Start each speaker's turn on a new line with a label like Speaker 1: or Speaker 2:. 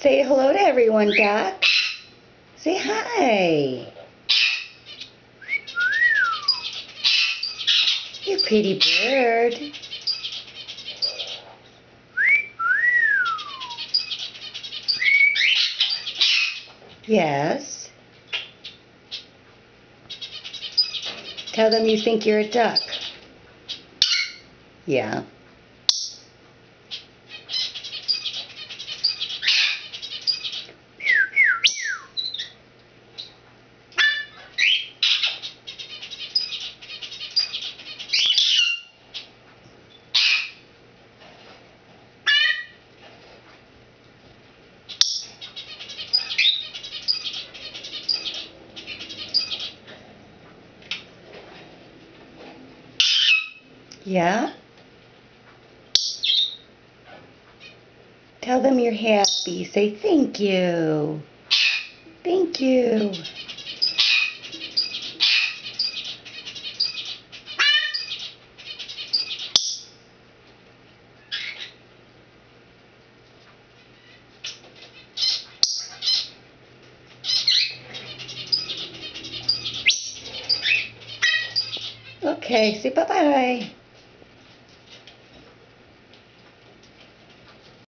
Speaker 1: Say hello to everyone, Doc. Say hi. You pretty bird. Yes. Tell them you think you're a duck. Yeah. Yeah? Tell them you're happy. Say thank you. Thank you. Okay, say bye-bye.